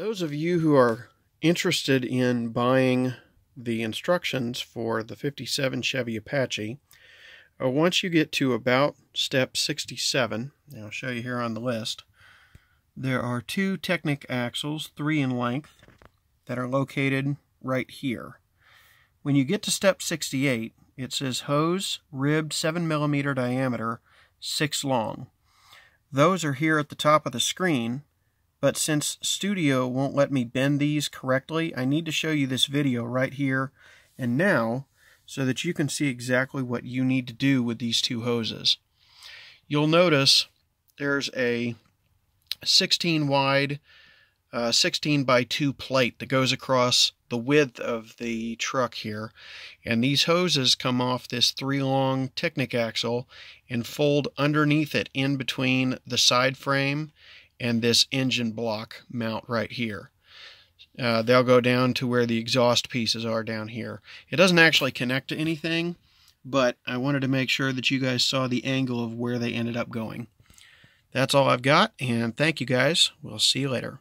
Those of you who are interested in buying the instructions for the 57 Chevy Apache, uh, once you get to about step 67, I'll show you here on the list, there are two Technic axles, three in length, that are located right here. When you get to step 68, it says hose, ribbed 7 millimeter diameter, 6 long. Those are here at the top of the screen, but since Studio won't let me bend these correctly, I need to show you this video right here and now so that you can see exactly what you need to do with these two hoses. You'll notice there's a 16 wide, uh, 16 by 2 plate that goes across the width of the truck here. And these hoses come off this three long Technic axle and fold underneath it in between the side frame and this engine block mount right here. Uh, they'll go down to where the exhaust pieces are down here. It doesn't actually connect to anything, but I wanted to make sure that you guys saw the angle of where they ended up going. That's all I've got, and thank you guys. We'll see you later.